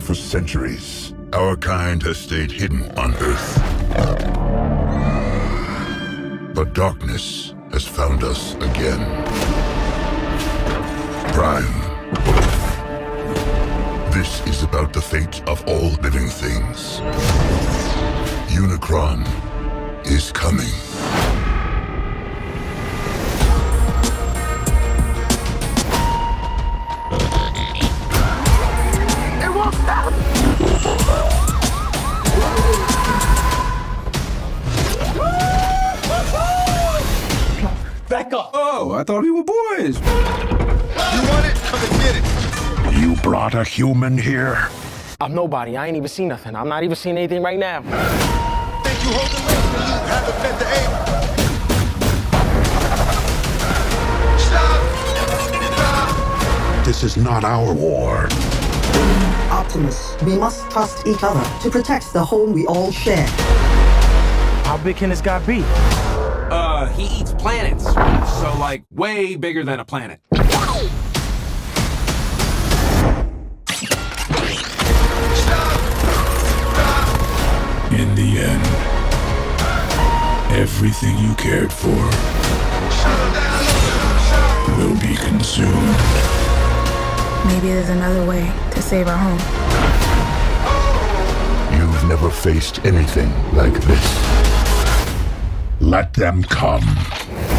For centuries, our kind has stayed hidden on Earth. But darkness has found us again. Prime. This is about the fate of all living things. Unicron is coming. Back up. Oh, I thought we were boys. You want it? Come and get it. You brought a human here? I'm nobody. I ain't even seen nothing. I'm not even seeing anything right now. Think you hold the you haven't met the aim. Stop! This is not our war. Optimus, we must trust each other to protect the home we all share. How big can this guy be? Uh, he eats planets. So, like, way bigger than a planet. In the end, everything you cared for will be consumed. Maybe there's another way to save our home. You've never faced anything like this. Let them come.